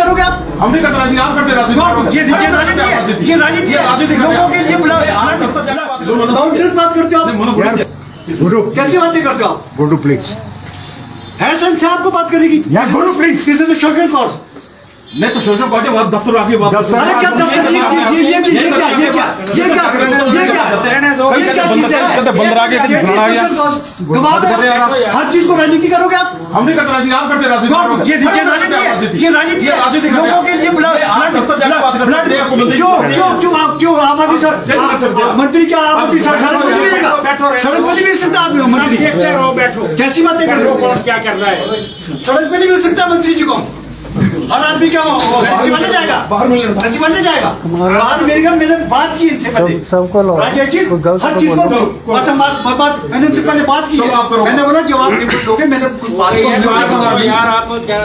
करोगे आप? हम नहीं करते राजनीति आप करते। राजनीति? ये ये राजनीति है। ये राजनीति है। राजनीति लोगों के लिए बुला नॉनसेंस बात करते हो आप? गुरु कैसी बातें करते हो आप? गुरु प्लीज़ है सेंस है आपको बात करने की यार गुरु please this is social cause नहीं तो शोषण कॉज बात दफ्तर आके बात दफ्तर- अरे क्या दफ्तर? ये ये ये ये ये क्या ये क्या ये क्या ये क्या ये क्या चीज़ है? कहते बंदर आ गए, ये बंदर आ गया। social cause। कमाल कर रहे हैं आप। है हर चीज़ को राजनीति करोगे आप? हम नहीं करते राजनीति आप करते राजनीति ये राजनीति ये राजनीति राजनीति। लोगों के लिए मंत्री- क्यों आप क्यों आम आदमी सर नहीं कर सकते। मंत्री क्या आम आदमी सर सड़क पर नहीं मिलेगा सड़क पर नहीं मिल सकता आदमी मंत्री। कैसी बातें कर रहे हो? कौन क्या कर रहा है? सड़क पर नहीं मिल सकता मंत्री जी को। हर आदमी क्या सचिवालय जाएगा। बाहर मिल सचिवालय जाएगा। बाहर मिलेगा मैंने बात की इनसे पहले। सबको लो। हर तो चीज़ को बोलो। बस हम बात बात मैंने इनसे पहले बात की। मैंने बोला जवाब नहीं दोगे मैंने कुछ बात की यार आप क्या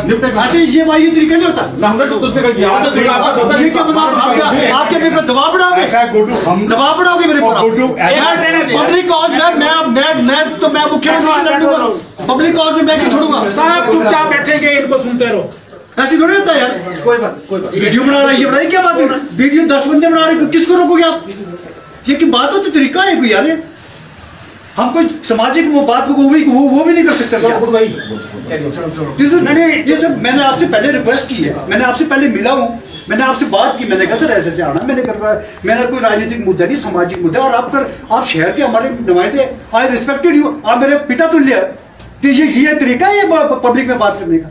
ऐसे ये भाई ये तरीका नहीं होता। हमने तो ये क्या मतलब? आप क्या आपके मेरे पर दबाव है हम दबाव बनाओगे मेरे पर पब्लिक कॉज में मैं मैं मैं तो मैं मुख्यमंत्री से लड़ूँगा। पब्लिक कॉज में मैं क्यों छोड़ूँगा? साहब चुपचाप बैठेंगे इनको सुनते रहो। ऐसी थोड़ी होता है यार। कोई बात कोई बात वीडियो बना रहा है ये बना क्या बात है? वीडियो दस बंदे बना रहे हैं, किसको रोकोगे आप? ये की बात हो तो तरीका है कोई यार हम कोई सामाजिक वो बात को वो भी वो, वो भी नहीं कर सकते is- ये सब मैंने आपसे पहले रिक्वेस्ट की है। मैंने आपसे पहले मिला हूँ। मैंने आपसे बात की मैंने कहा सर ऐसे ऐसे आना मैंने करवाया मेरा कोई राजनीतिक मुद्दा नहीं सामाजिक मुद्दा और आप कर आप शहर के हमारे नुमाइंदे आई रिस्पेक्टेड यू आप मेरे पिता तुल्य तो ये ये तरीका है पब्लिक में बात करने का?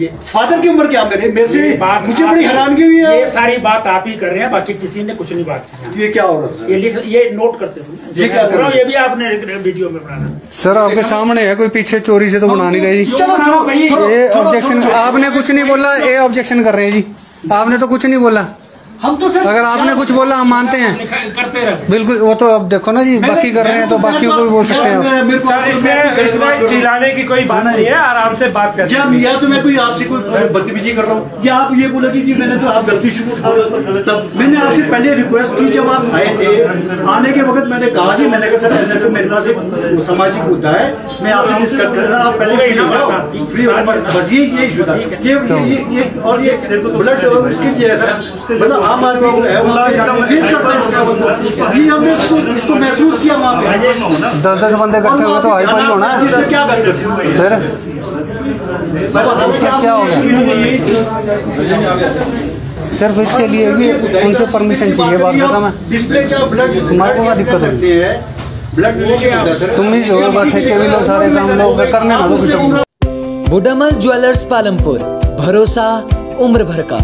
ये फादर की उम्र क्या मेरे मेरे से बात मुझे बड़ी हैरानगी हुई है। ये सारी बात आप ही कर रहे हैं बाकी किसी ने कुछ नहीं बात की ये क्या हो रहा है? ये लिख ये नोट करते हो। ये क्या कर रहा हो? ये भी आपने वीडियो में बनाना सर आपके सामने है कोई पीछे चोरी से तो बना नहीं रही चलो ये ऑब्जेक्शन आपने कुछ नहीं बोला ये ऑब्जेक्शन कर रहे हैं जी। आपने तो कुछ नहीं बोला। हम तो सर अगर आपने कुछ बोला हम मानते हैं। करते रहो बिल्कुल वो तो अब देखो ना जी बाकी कर रहे हैं तो बाकियों को भी बोल सकते हैं सर इसमें इसमें चिल्लाने की कोई बात नहीं है आराम से बात कर या या तो मैं कोई आपसे कोई बदतमीजी कर रहा हूँ। या आप ये बोला कि मैंने तो आप गलती शुरू तब मैंने आपसे पहले रिक्वेस्ट की जब आप आए थे। आने के वक्त मैंने कहा जी मैंने कहा सर ऐसे ऐसे मेरे पास एक सामाजिक मुद्दा है। मैं आपसे डिस्कस कर रहा आप पहले फ्री हो हो जाओ। बस ये ये इशू था। ये ये ये और ये ब्लड उसके है सर मतलब आम आदमी जो है वो फेस करता है इसका ये हमने इसको इसको महसूस किया वहाँ पे। दस दस बंदे इकट्ठे हुए तो हाई फाई होना। है क्या फिर? क्या क्या हो सिर्फ़ इसके लिए भी उनसे परमिशन चाहिए बात खत्म है। डिस्प्ले क्या ब्लड हमारे को क्या दिक्कत है? ब्लड डोनेशन है तुम ही जो होगा ठेके भी लो सारे काम लोग करने ना बुडामल ज्वेलर्स पालमपुर भरोसा उम्र भर का।